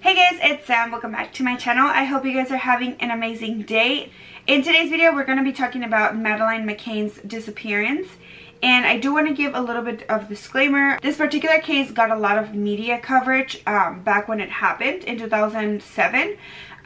Hey guys, it's Sam. Welcome back to my channel. I hope you guys are having an amazing day. In today's video, we're going to be talking about Madeleine McCann's disappearance. And I do want to give a little bit of disclaimer. This particular case got a lot of media coverage um, back when it happened in 2007.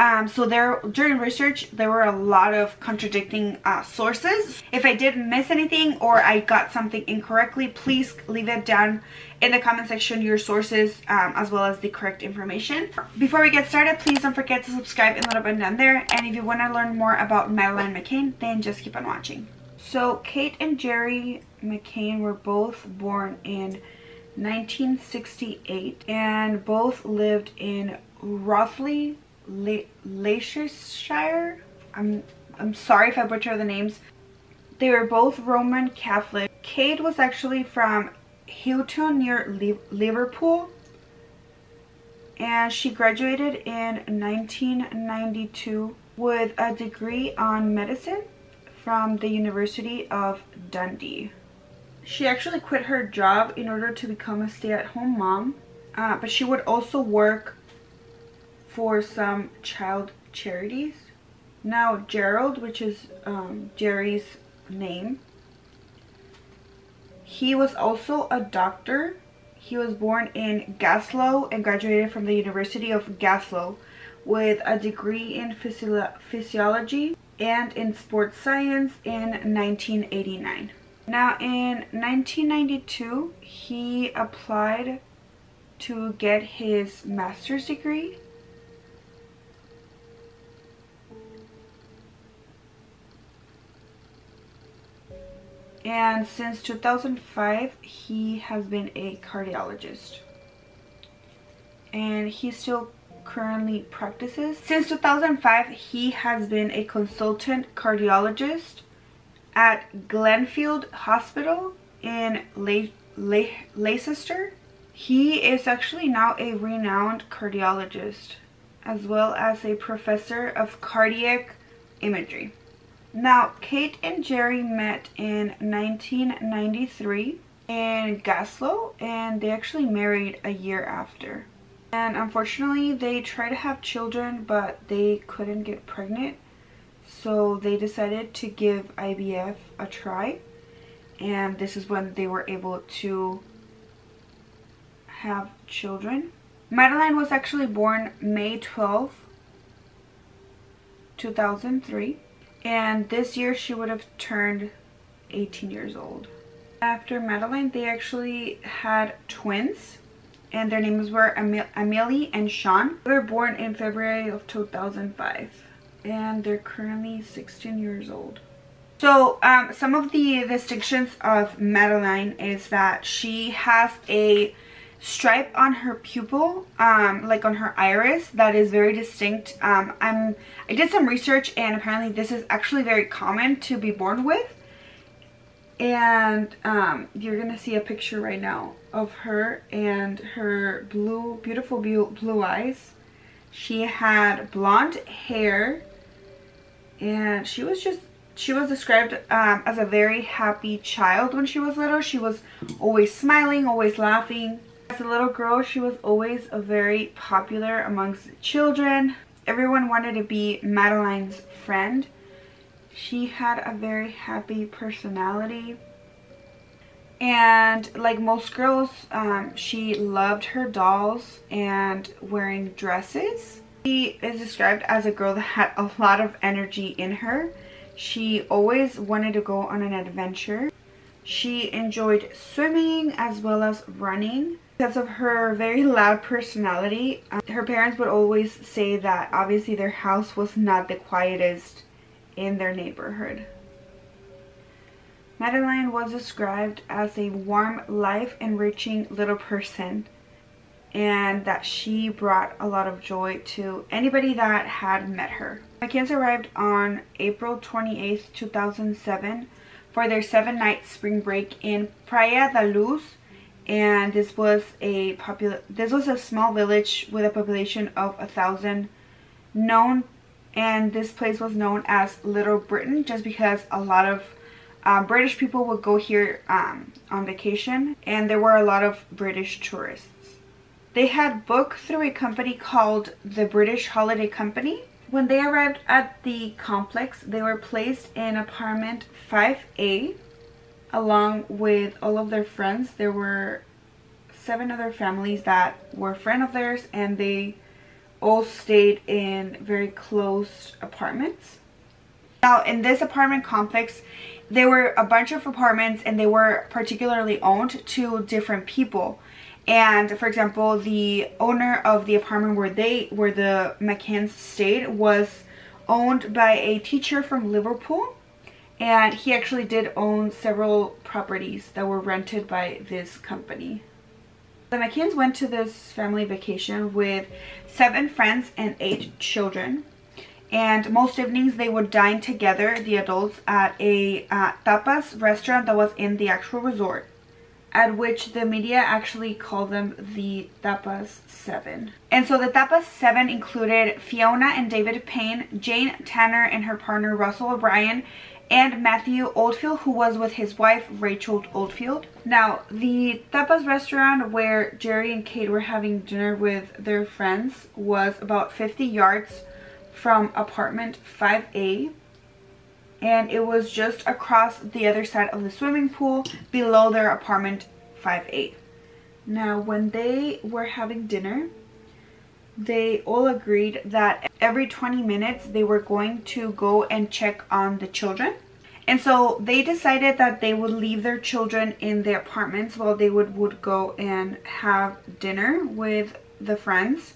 Um, so there, during research, there were a lot of contradicting uh, sources. If I did miss anything or I got something incorrectly, please leave it down in the comment section your sources um, as well as the correct information. Before we get started, please don't forget to subscribe and little button down there. And if you want to learn more about Madeleine McCann, then just keep on watching. So Kate and Gerry McCann were both born in 1968 and both lived in Rothley, Le Leicestershire. I'm I'm sorry if I butcher the names. They were both Roman Catholic. Kate was actually from Huyton near Liverpool and she graduated in 1992 with a degree on medicine from the University of Dundee. She actually quit her job in order to become a stay-at-home mom, uh, but she would also work for some child charities. Now Gerald, which is um, Gerry's name, he was also a doctor. He was born in Glasgow and graduated from the University of Glasgow with a degree in physio physiology and in sports science in 1989. Now in 1992, he applied to get his master's degree and since 2005 he has been a cardiologist. And he still currently practices. Since 2005 he has been a consultant cardiologist at Glenfield Hospital in Le Le Leicester. He is actually now a renowned cardiologist as well as a professor of cardiac imagery now, Kate and Gerry met in 1993 in Glasgow and they actually married a year after. And unfortunately, they tried to have children, but they couldn't get pregnant. So they decided to give IVF a try. And this is when they were able to have children. Madeleine was actually born May 12, 2003 and this year she would have turned 18 years old. After Madeleine, they actually had twins and their names were Amelie and Sean. They were born in February of 2005 and they're currently 16 years old. So um, some of the distinctions of Madeleine is that she has a stripe on her pupil um like on her iris that is very distinct um i'm i did some research and apparently this is actually very common to be born with. And um you're gonna see a picture right now of her and her blue beautiful blue eyes. She had blonde hair and she was just she was described um, as a very happy child when she was little. She was always smiling always laughing. As a little girl, she was always a very popular amongst children. Everyone wanted to be Madeleine's friend. She had a very happy personality. And like most girls, um, she loved her dolls and wearing dresses. She is described as a girl that had a lot of energy in her. She always wanted to go on an adventure. She enjoyed swimming as well as running. Because of her very loud personality, um, her parents would always say that obviously their house was not the quietest in their neighborhood. Madeleine was described as a warm, life-enriching little person and that she brought a lot of joy to anybody that had met her. McCann's arrived on April 28, 2007 for their seven-night spring break in Praia da Luz and this was a popular this was a small village with a population of a thousand known and this place was known as Little Britain just because a lot of uh, British people would go here um, on vacation and there were a lot of British tourists. They had booked through a company called the British Holiday Company. When they arrived at the complex, they were placed in apartment 5A along with all of their friends. There were seven other families that were friends of theirs and they all stayed in very close apartments. Now in this apartment complex, there were a bunch of apartments and they were particularly owned to different people and for example the owner of the apartment where they where the McCanns stayed was owned by a teacher from Liverpool and he actually did own several properties that were rented by this company. The McCanns went to this family vacation with seven friends and eight children and most evenings they would dine together the adults at a uh, tapas restaurant that was in the actual resort at which the media actually called them the Tapas 7. And so the Tapas 7 included Fiona and David Payne, Jane Tanner and her partner Russell O'Brien, and Matthew Oldfield who was with his wife Rachel Oldfield. Now the tapas restaurant where Gerry and Kate were having dinner with their friends was about 50 yards from apartment 5A and it was just across the other side of the swimming pool below their apartment 5A. Now when they were having dinner, they all agreed that every 20 minutes they were going to go and check on the children. And so they decided that they would leave their children in the apartments while they would, would go and have dinner with the friends.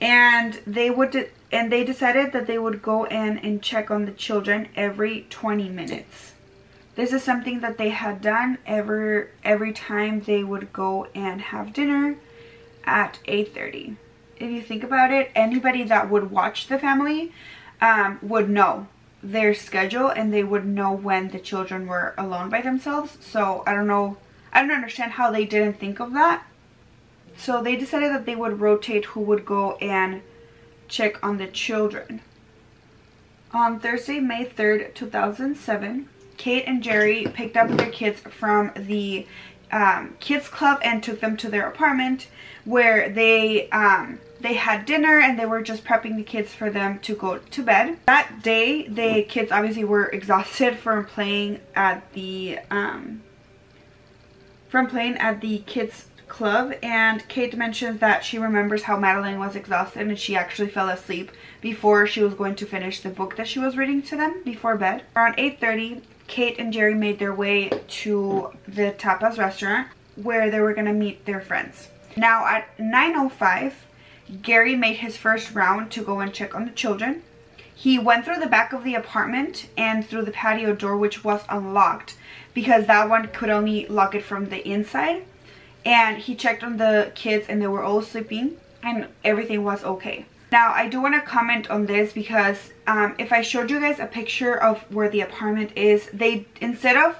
And they would and they decided that they would go in and check on the children every 20 minutes. This is something that they had done every, every time they would go and have dinner at 8.30. If you think about it, anybody that would watch the family um, would know their schedule and they would know when the children were alone by themselves. So I don't know, I don't understand how they didn't think of that. So they decided that they would rotate who would go and check on the children. On Thursday, May 3rd, 2007, Kate and Gerry picked up their kids from the um, kids club and took them to their apartment where they um, they had dinner and they were just prepping the kids for them to go to bed. That day, the kids obviously were exhausted from playing at the um, from playing at the kids club and Kate mentions that she remembers how Madeleine was exhausted and she actually fell asleep before she was going to finish the book that she was reading to them before bed. Around 8.30, Kate and Gerry made their way to the tapas restaurant where they were going to meet their friends. Now at 9.05, Gerry made his first round to go and check on the children. He went through the back of the apartment and through the patio door which was unlocked because that one could only lock it from the inside and he checked on the kids and they were all sleeping and everything was okay. Now, I do want to comment on this because um, if I showed you guys a picture of where the apartment is, they, instead of,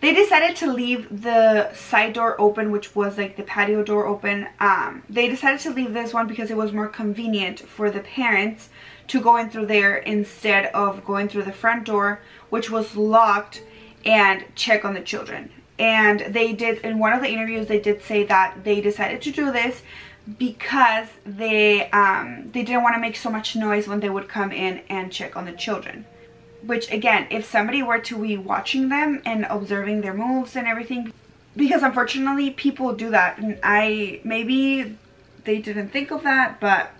they decided to leave the side door open, which was like the patio door open. Um, they decided to leave this one because it was more convenient for the parents to go in through there instead of going through the front door, which was locked and check on the children and they did in one of the interviews they did say that they decided to do this because they um, they didn't want to make so much noise when they would come in and check on the children which again if somebody were to be watching them and observing their moves and everything because unfortunately people do that and I maybe they didn't think of that but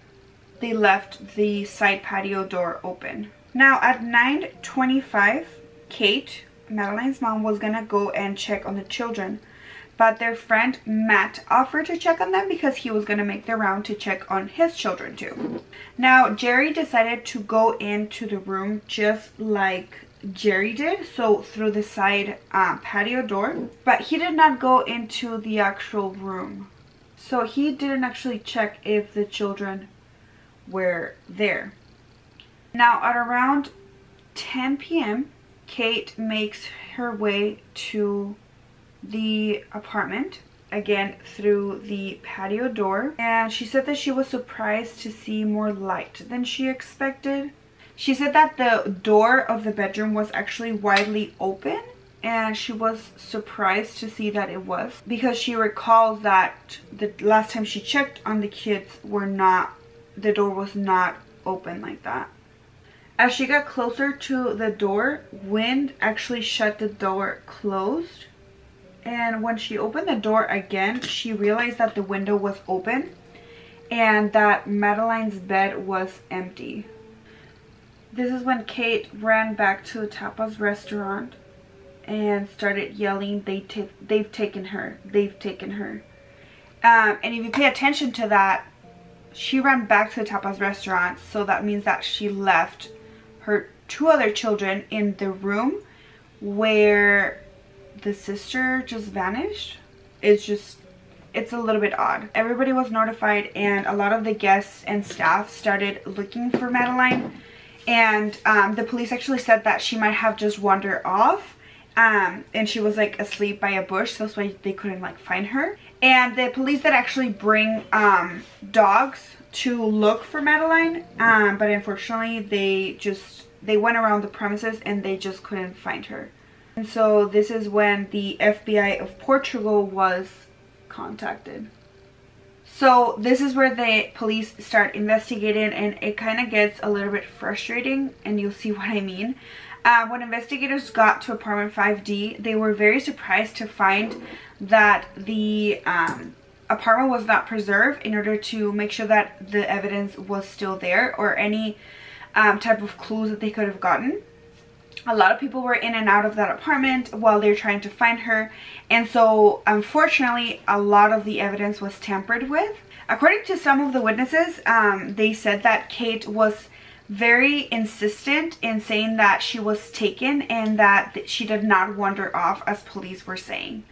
they left the side patio door open. Now at 9:25, Kate Madeleine's mom was gonna go and check on the children but their friend Matt offered to check on them because he was going to make the round to check on his children too. Now, Gerry decided to go into the room just like Gerry did, so through the side um, patio door, but he did not go into the actual room. So he didn't actually check if the children were there. Now, at around 10 p.m., Kate makes her way to the apartment again through the patio door and she said that she was surprised to see more light than she expected. She said that the door of the bedroom was actually widely open and she was surprised to see that it was because she recalls that the last time she checked on the kids were not the door was not open like that as she got closer to the door wind actually shut the door closed and when she opened the door again she realized that the window was open and that Madeleine's bed was empty this is when Kate ran back to the tapas restaurant and started yelling, they they've taken her, they've taken her. Um, and if you pay attention to that, she ran back to the tapas restaurant, so that means that she left her two other children in the room where the sister just vanished. It's just, it's a little bit odd. Everybody was notified and a lot of the guests and staff started looking for Madeleine. And um, the police actually said that she might have just wandered off um, and she was like asleep by a bush so that's why they couldn't like find her and the police that actually bring um, dogs to look for Madeleine um, but unfortunately they just they went around the premises and they just couldn't find her and so this is when the FBI of Portugal was contacted so this is where the police start investigating and it kind of gets a little bit frustrating and you'll see what I mean uh, when investigators got to apartment 5D, they were very surprised to find that the um, apartment was not preserved in order to make sure that the evidence was still there or any um, type of clues that they could have gotten. A lot of people were in and out of that apartment while they're trying to find her and so unfortunately a lot of the evidence was tampered with. According to some of the witnesses, um, they said that Kate was very insistent in saying that she was taken and that she did not wander off as police were saying.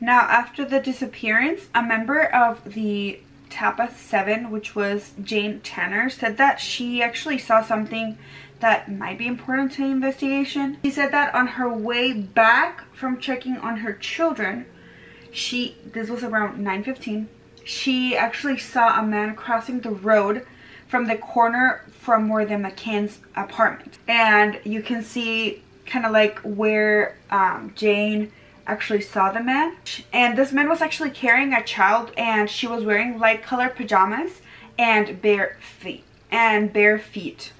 Now after the disappearance, a member of the Tapa 7, which was Jane Tanner, said that she actually saw something that might be important to the investigation. She said that on her way back from checking on her children, she, this was around 9.15, she actually saw a man crossing the road from the corner from where the McCann's apartment. And you can see kind of like where um, Jane actually saw the man. And this man was actually carrying a child and she was wearing light colored pajamas and bare feet. And bare feet.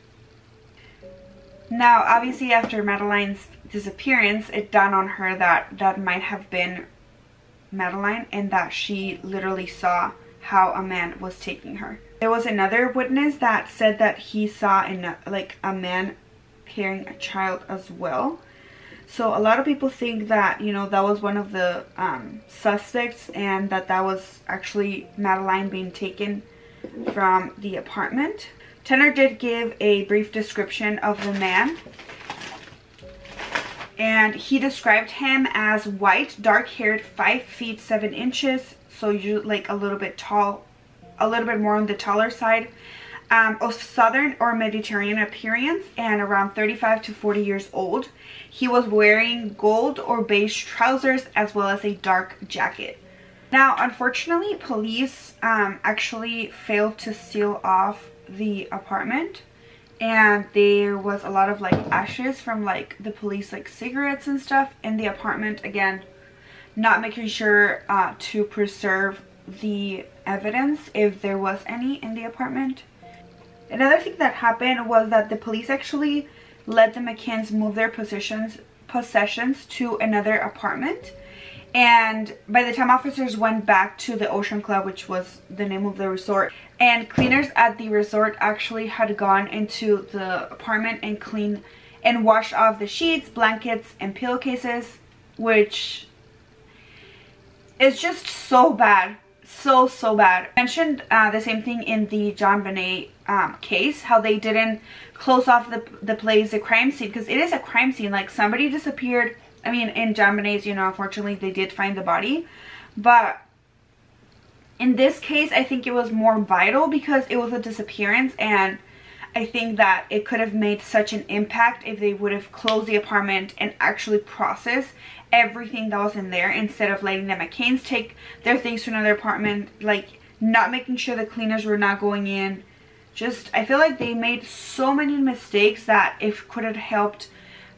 Now, obviously after Madeleine's disappearance, it dawned on her that that might have been Madeleine and that she literally saw how a man was taking her. There was another witness that said that he saw in like a man carrying a child as well. So a lot of people think that, you know, that was one of the um, suspects and that that was actually Madeleine being taken from the apartment. Tanner did give a brief description of the man. And he described him as white, dark-haired, 5 feet 7 inches. So you like a little bit tall a little bit more on the taller side um, of southern or Mediterranean appearance and around 35 to 40 years old. He was wearing gold or beige trousers as well as a dark jacket. Now, unfortunately, police um, actually failed to seal off the apartment and there was a lot of like ashes from like the police like cigarettes and stuff in the apartment again not making sure uh, to preserve the evidence if there was any in the apartment. Another thing that happened was that the police actually let the McCanns move their possessions possessions to another apartment and by the time officers went back to the Ocean Club which was the name of the resort and cleaners at the resort actually had gone into the apartment and cleaned and washed off the sheets, blankets, and pillowcases which is just so bad. So so bad. I mentioned uh, the same thing in the JonBenét um, case how they didn't close off the, the place the crime scene because it is a crime scene. Like somebody disappeared I mean in JonBenét's you know unfortunately they did find the body but in this case I think it was more vital because it was a disappearance and I think that it could have made such an impact if they would have closed the apartment and actually processed everything that was in there instead of letting the McCanns take their things to another apartment, like not making sure the cleaners were not going in. Just, I feel like they made so many mistakes that it could have helped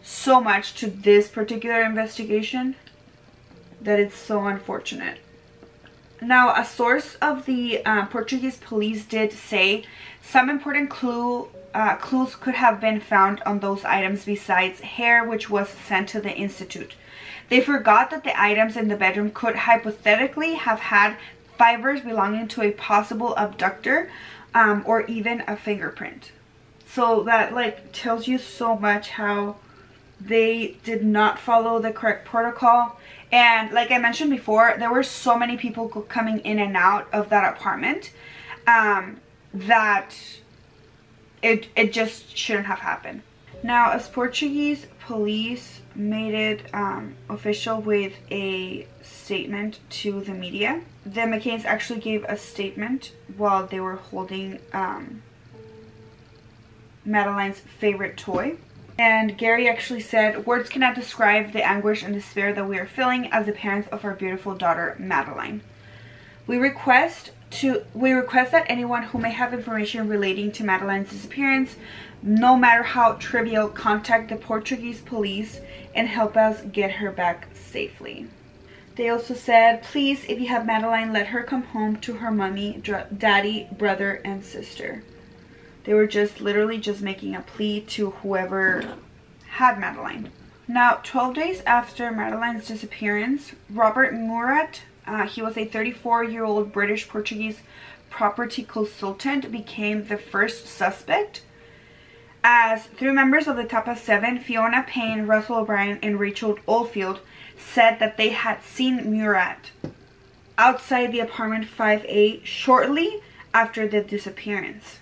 so much to this particular investigation that it's so unfortunate. Now, a source of the uh, Portuguese police did say some important clue uh, clues could have been found on those items besides hair which was sent to the institute. They forgot that the items in the bedroom could hypothetically have had fibers belonging to a possible abductor um, or even a fingerprint. So that like tells you so much how they did not follow the correct protocol. And like I mentioned before, there were so many people coming in and out of that apartment um, that it, it just shouldn't have happened. Now, as Portuguese police made it um, official with a statement to the media, the McCanns actually gave a statement while they were holding um, Madeleine's favorite toy. And Gerry actually said, words cannot describe the anguish and despair that we are feeling as the parents of our beautiful daughter, Madeleine. We request to we request that anyone who may have information relating to Madeleine's disappearance, no matter how trivial, contact the Portuguese police and help us get her back safely. They also said, please, if you have Madeleine, let her come home to her mommy, daddy, brother, and sister. They were just literally just making a plea to whoever had Madeleine. Now, 12 days after Madeleine's disappearance, Robert Murat uh, he was a 34-year-old British Portuguese property consultant, became the first suspect. As three members of the Tapa 7, Fiona Payne, Russell O'Brien, and Rachel Oldfield, said that they had seen Murat outside the apartment 5A shortly after the disappearance.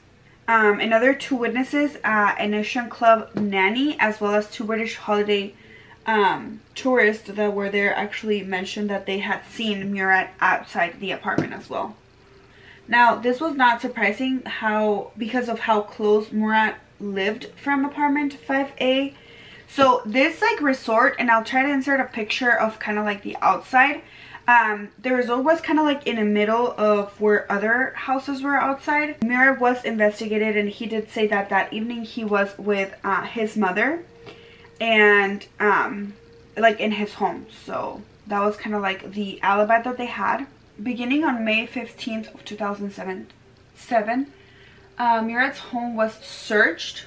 Um, another two witnesses, uh, an Ocean Club nanny, as well as two British holiday um, tourists that were there actually mentioned that they had seen Murat outside the apartment as well. Now, this was not surprising how because of how close Murat lived from apartment 5A. So this like resort, and I'll try to insert a picture of kind of like the outside. Um, the resort was kind of like in the middle of where other houses were outside. Murat was investigated and he did say that that evening he was with uh, his mother and um like in his home so that was kind of like the alibi that they had beginning on may 15th of 2007 seven uh, home was searched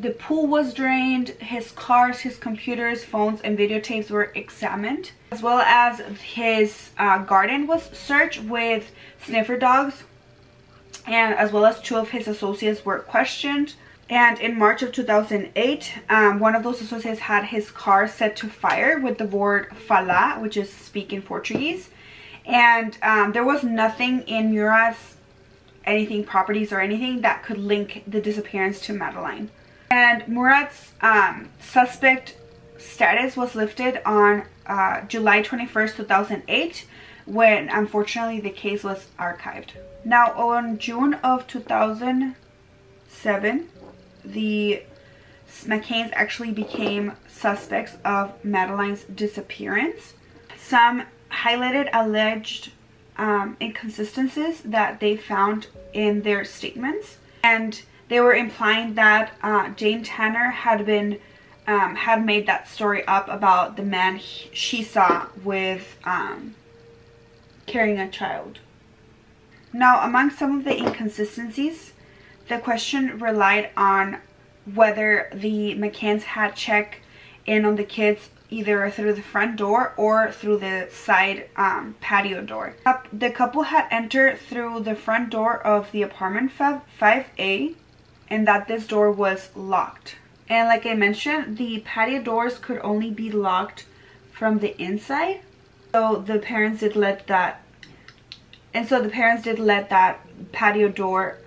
the pool was drained his cars his computers phones and videotapes were examined as well as his uh, garden was searched with sniffer dogs and as well as two of his associates were questioned and in March of 2008, um, one of those associates had his car set to fire with the word fala, which is speak in Portuguese. And um, there was nothing in Murat's anything properties or anything that could link the disappearance to Madeleine. And Murat's um, suspect status was lifted on uh, July 21st, 2008 when unfortunately the case was archived. Now on June of 2007, the McCanns actually became suspects of Madeleine's disappearance. Some highlighted alleged um, inconsistencies that they found in their statements and they were implying that uh, Jane Tanner had been um, had made that story up about the man he, she saw with um, carrying a child. Now among some of the inconsistencies the question relied on whether the McCanns had checked in on the kids either through the front door or through the side um, patio door. The couple had entered through the front door of the apartment 5A and that this door was locked. And like I mentioned, the patio doors could only be locked from the inside. So the parents did let that, and so the parents did let that patio door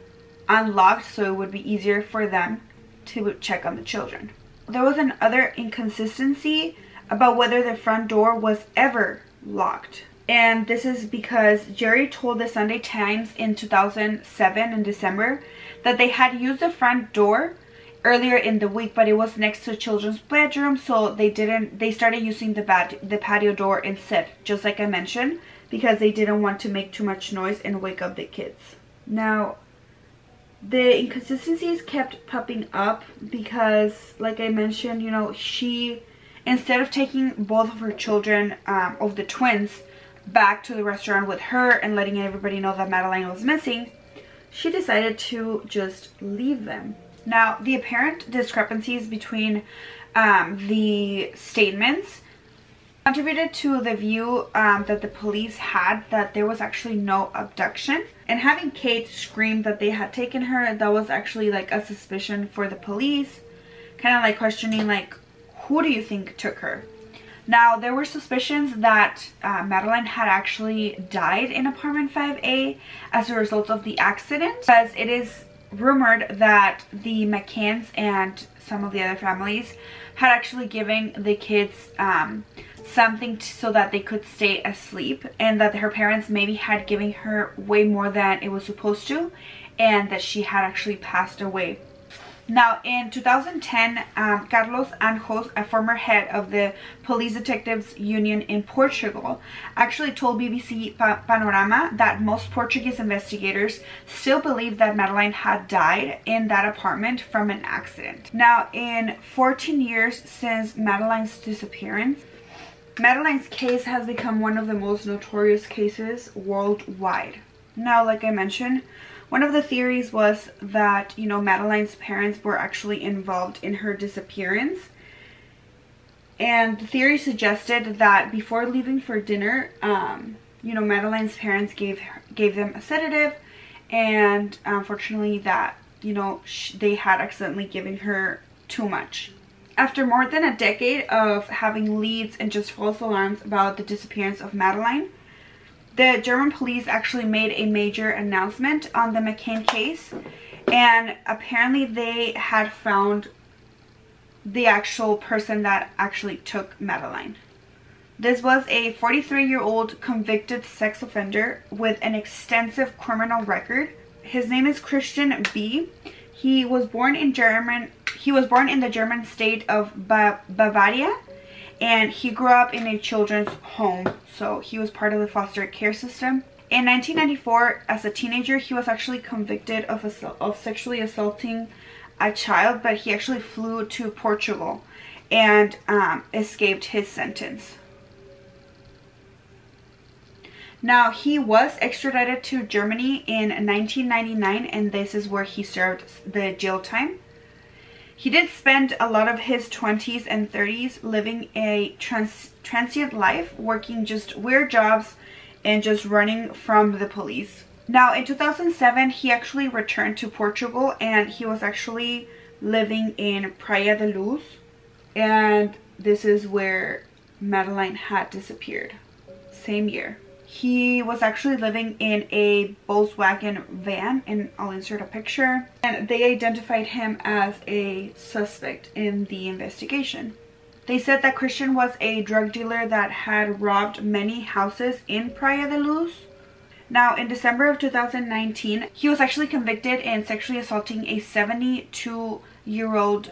unlocked so it would be easier for them to check on the children. There was another inconsistency about whether the front door was ever locked. And this is because Gerry told the Sunday Times in 2007 in December that they had used the front door earlier in the week but it was next to children's bedroom so they didn't they started using the bat the patio door instead just like I mentioned because they didn't want to make too much noise and wake up the kids. Now the inconsistencies kept popping up because like I mentioned, you know, she instead of taking both of her children um, of the twins back to the restaurant with her and letting everybody know that Madeleine was missing, she decided to just leave them. Now, the apparent discrepancies between um, the statements contributed to the view um, that the police had that there was actually no abduction. And having Kate scream that they had taken her, that was actually like a suspicion for the police. Kind of like questioning like, who do you think took her? Now, there were suspicions that uh, Madeleine had actually died in apartment 5A as a result of the accident as it is rumored that the McCanns and some of the other families had actually given the kids um, something so that they could stay asleep and that her parents maybe had given her way more than it was supposed to and that she had actually passed away. Now, in 2010, um, Carlos Anjos, a former head of the Police Detectives Union in Portugal, actually told BBC pa Panorama that most Portuguese investigators still believe that Madeleine had died in that apartment from an accident. Now, in 14 years since Madeleine's disappearance, Madeleine's case has become one of the most notorious cases worldwide. Now, like I mentioned, one of the theories was that, you know, Madeleine's parents were actually involved in her disappearance. And the theory suggested that before leaving for dinner, um, you know, Madeleine's parents gave her, gave them a sedative and unfortunately that, you know, they had accidentally given her too much. After more than a decade of having leads and just false alarms about the disappearance of Madeleine, the German police actually made a major announcement on the McCann case and apparently they had found the actual person that actually took Madeleine. This was a 43-year-old convicted sex offender with an extensive criminal record. His name is Christian B. He was born in German he was born in the German state of ba Bavaria and he grew up in a children's home so he was part of the foster care system. In 1994 as a teenager he was actually convicted of, of sexually assaulting a child but he actually flew to portugal and um, escaped his sentence. Now he was extradited to germany in 1999 and this is where he served the jail time he did spend a lot of his 20s and 30s living a trans transient life, working just weird jobs and just running from the police. Now, in 2007, he actually returned to Portugal and he was actually living in Praia da Luz. And this is where Madeleine had disappeared. Same year he was actually living in a Volkswagen van and I'll insert a picture and they identified him as a suspect in the investigation. They said that Christian was a drug dealer that had robbed many houses in Praia da Luz. Now, in December of 2019, he was actually convicted in sexually assaulting a 72-year-old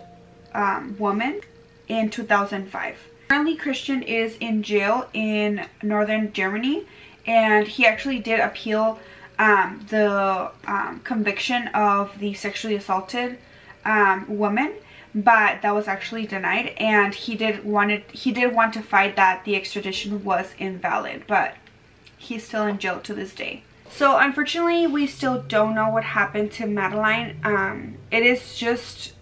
um, woman in 2005. Currently, Christian is in jail in northern Germany and he actually did appeal um, the um, conviction of the sexually assaulted um, woman but that was actually denied and he did wanted he did want to fight that the extradition was invalid but he's still in jail to this day. So unfortunately we still don't know what happened to Madeleine. Um, it is just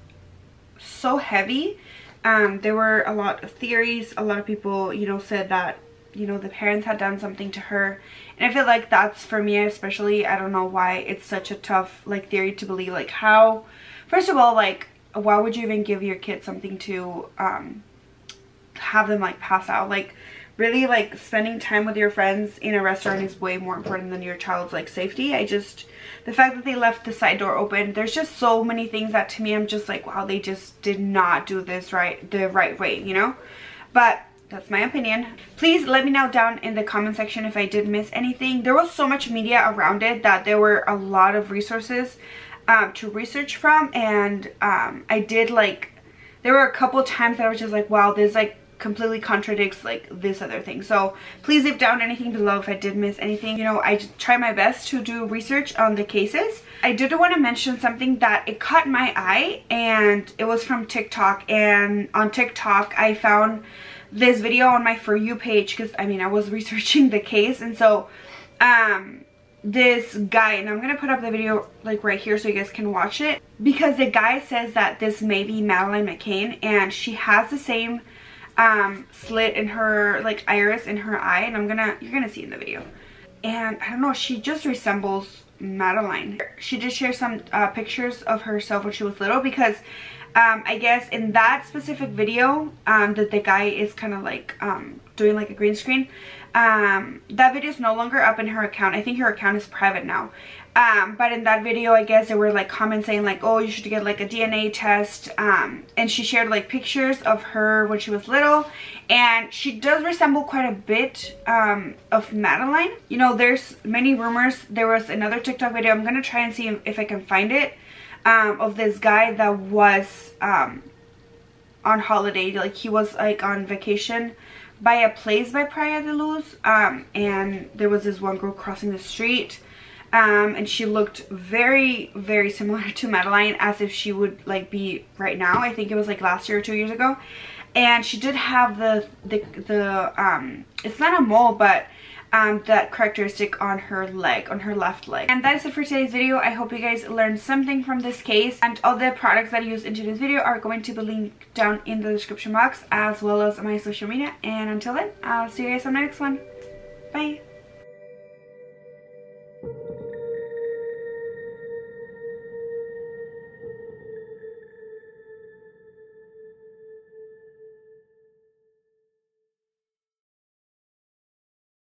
so heavy. Um, there were a lot of theories. A lot of people you know said that you know the parents had done something to her. And i feel like that's for me especially i don't know why it's such a tough like theory to believe. Like how first of all like why would you even give your kid something to um have them like pass out? Like really like spending time with your friends in a restaurant is way more important than your child's like safety. I just the fact that they left the side door open there's just so many things that to me i'm just like wow they just did not do this right the right way you know? But that's my opinion. Please let me know down in the comment section if i did miss anything. There was so much media around it that there were a lot of resources um, to research from and um, i did like there were a couple times that i was just like wow this like completely contradicts like this other thing. So please leave down anything below if i did miss anything. You know i try my best to do research on the cases. I did want to mention something that it caught my eye and it was from tiktok and on tiktok i found this video on my for you page because i mean i was researching the case and so um this guy and i'm gonna put up the video like right here so you guys can watch it because the guy says that this may be madeleine McCann, and she has the same um, slit in her like iris in her eye and I'm gonna you're gonna see in the video. And I don't know she just resembles Madeleine she did share some uh, pictures of herself when she was little because um, I guess in that specific video um, that the guy is kind of like um, doing like a green screen um, that video is no longer up in her account I think her account is private now um, but in that video, I guess there were like comments saying like, oh, you should get like a DNA test. Um, and she shared like pictures of her when she was little. And she does resemble quite a bit of Madeleine. You know, there's many rumors. There was another TikTok video. I'm going to try and see if I can find it. Um, of this guy that was um, on holiday. Like he was like on vacation by a place by Praia da Luz. Um, and there was this one girl crossing the street um, and she looked very very similar to Madeleine as if she would like be right now I think it was like last year or two years ago and she did have the the, the um it's not a mole but um, that characteristic on her leg, on her left leg. And that is it for today's video. I hope you guys learned something from this case. And all the products that I used in today's video are going to be linked down in the description box as well as my social media. And until then, I'll see you guys on the next one. Bye!